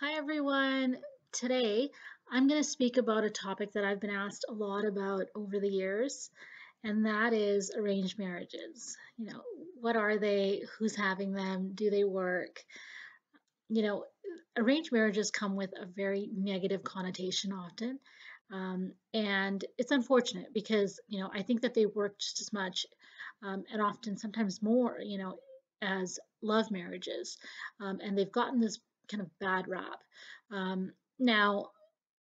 Hi everyone. Today I'm going to speak about a topic that I've been asked a lot about over the years, and that is arranged marriages. You know, what are they? Who's having them? Do they work? You know, arranged marriages come with a very negative connotation often. Um, and it's unfortunate because, you know, I think that they work just as much um, and often sometimes more, you know, as love marriages. Um, and they've gotten this kind of bad rap. Um, now,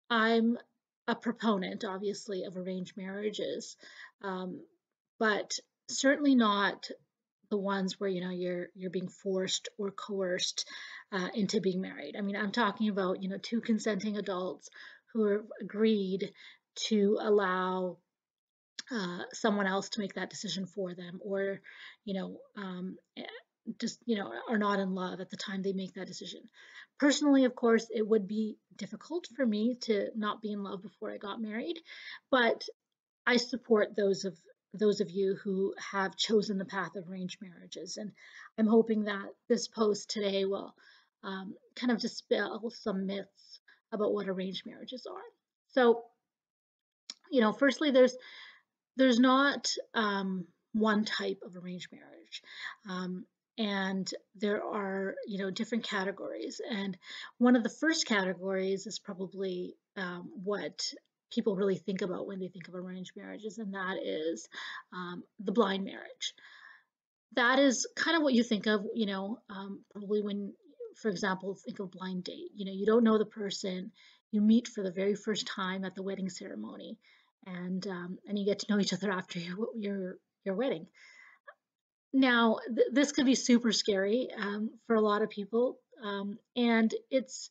I'm a proponent, obviously, of arranged marriages, um, but certainly not the ones where you know you're you're being forced or coerced uh, into being married. I mean, I'm talking about you know two consenting adults who have agreed to allow uh, someone else to make that decision for them, or you know, um, just you know, are not in love at the time they make that decision. Personally, of course, it would be difficult for me to not be in love before I got married, but I support those of those of you who have chosen the path of arranged marriages, and I'm hoping that this post today will um, kind of dispel some myths about what arranged marriages are. So, you know, firstly, there's there's not um, one type of arranged marriage. Um, and there are, you know, different categories. And one of the first categories is probably um, what people really think about when they think of arranged marriages, and that is um, the blind marriage. That is kind of what you think of, you know, um, probably when, for example, think of blind date. You know, you don't know the person, you meet for the very first time at the wedding ceremony and um, and you get to know each other after your your your wedding. Now, th this could be super scary um, for a lot of people, um, and it's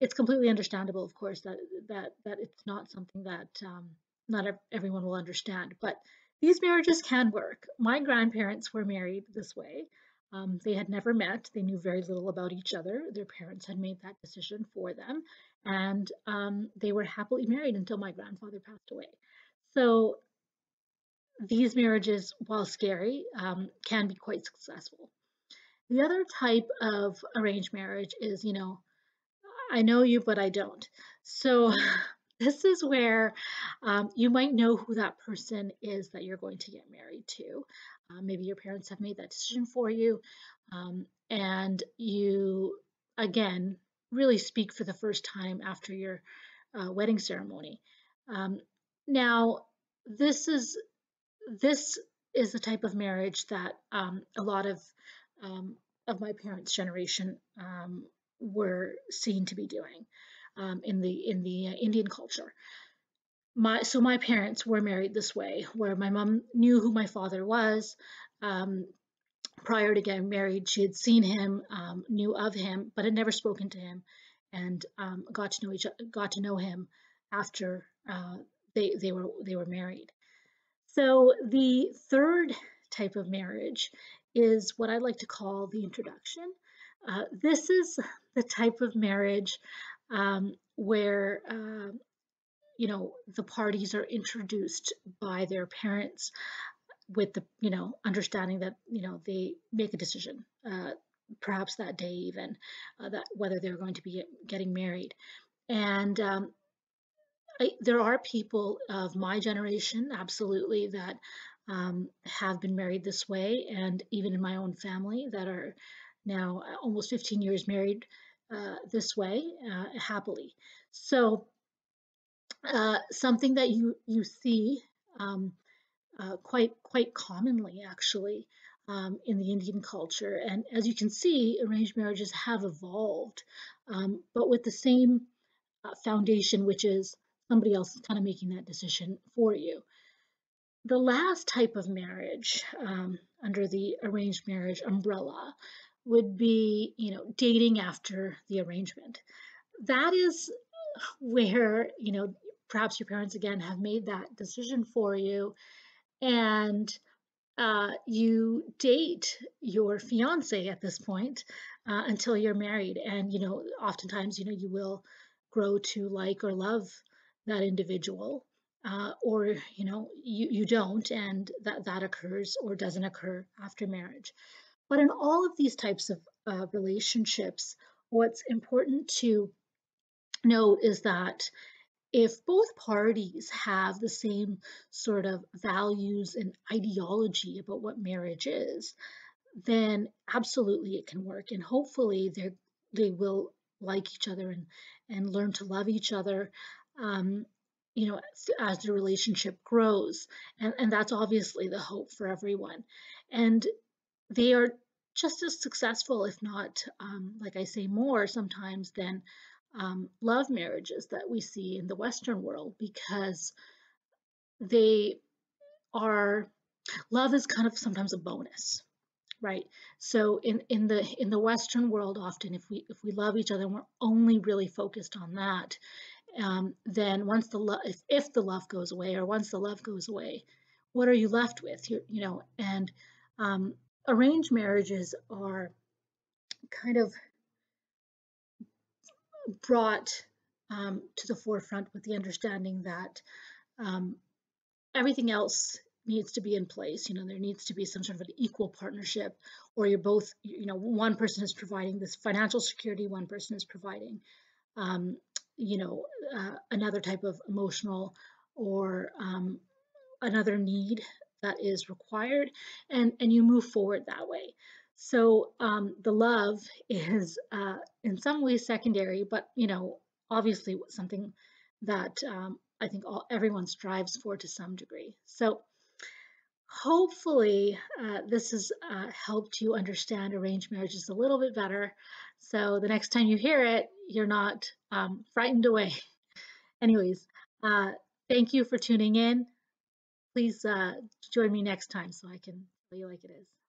it's completely understandable, of course, that that that it's not something that um, not everyone will understand. But these marriages can work. My grandparents were married this way. Um, they had never met. They knew very little about each other. Their parents had made that decision for them, and um, they were happily married until my grandfather passed away. So these marriages, while scary, um, can be quite successful. The other type of arranged marriage is, you know, I know you, but I don't. So this is where um, you might know who that person is that you're going to get married to. Uh, maybe your parents have made that decision for you, um, and you, again, really speak for the first time after your uh, wedding ceremony. Um, now, this is this is the type of marriage that um, a lot of um, of my parents' generation um, were seen to be doing um, in the in the uh, Indian culture. My so my parents were married this way, where my mom knew who my father was. Prior to getting married, she had seen him, knew of him, but had never spoken to him, and got to know each got to know him after uh, they they were they were married. So the third type of marriage is what I like to call the introduction. Uh, this is the type of marriage um, where uh, you know the parties are introduced by their parents with the you know understanding that you know they make a decision uh, perhaps that day even uh, that whether they're going to be getting married and um, I, there are people of my generation, absolutely, that um, have been married this way, and even in my own family that are now uh, almost 15 years married uh, this way uh, happily. So uh, something that you you see um, uh, quite quite commonly actually um, in the Indian culture, and as you can see, arranged marriages have evolved, um, but with the same uh, foundation, which is somebody else is kind of making that decision for you. The last type of marriage um, under the arranged marriage umbrella would be, you know, dating after the arrangement. That is where, you know, perhaps your parents again have made that decision for you and uh, you date your fiance at this point uh, until you're married. And, you know, oftentimes, you know, you will grow to like or love that individual uh, or you know you, you don't and that that occurs or doesn't occur after marriage but in all of these types of uh, relationships what's important to note is that if both parties have the same sort of values and ideology about what marriage is, then absolutely it can work. And hopefully they they will like each other and, and learn to love each other, um, you know, as, the relationship grows. And, and that's obviously the hope for everyone. And they are just as successful, if not, um, like I say, more sometimes than um, love marriages that we see in the Western world because they are, love is kind of sometimes a bonus right so in in the in the western world often if we if we love each other and we're only really focused on that um, then once the love if, if the love goes away or once the love goes away what are you left with you you know and um, arranged marriages are kind of brought um, to the forefront with the understanding that um, everything else needs to be in place. You know, there needs to be some sort of an equal partnership, or you're both, you know, one person is providing this financial security, one person is providing, um, you know, uh, another type of emotional or um, another need that is required, and and you move forward that way. So um, the love is uh, in some ways secondary, but you know, obviously something that um, I think all everyone strives for to some degree. So hopefully uh, this has uh, helped you understand arranged marriages a little bit better. So the next time you hear it, you're not um, frightened away. Anyways, uh, thank you for tuning in. Please uh, join me next time so I can tell you like it is.